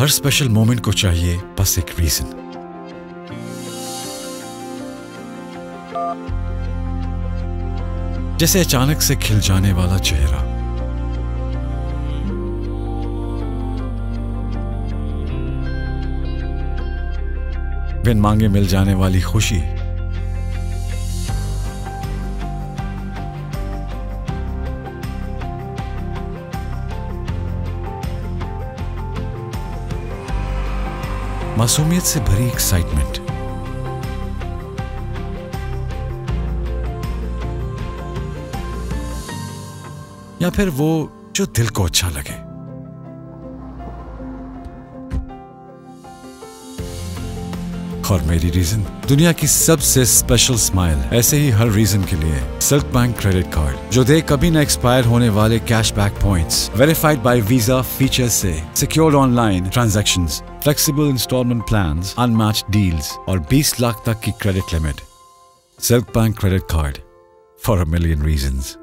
हर special moment को चाहिए बस एक रीजन जैसे अचानक से खिल जाने वाला चेहरा. बिन मांगे मिल जाने वाली खुशी. मासूमियत से भरी एक्साइटमेंट या फिर वो जो दिल को अच्छा लगे। और मेरी रीजन दुनिया की सबसे स्पेशल स्माइल ऐसे ही हर रीजन के लिए. सिल्क बैंक क्रेडिट कार्ड जो दे कभी न एक्सपायर होने वाले cash back point verified by Visa feature से. Secured online transaction flexible instalment plans unmatched deals और 20 लाख तक की credit limit Silk Bank credit card for a million reasons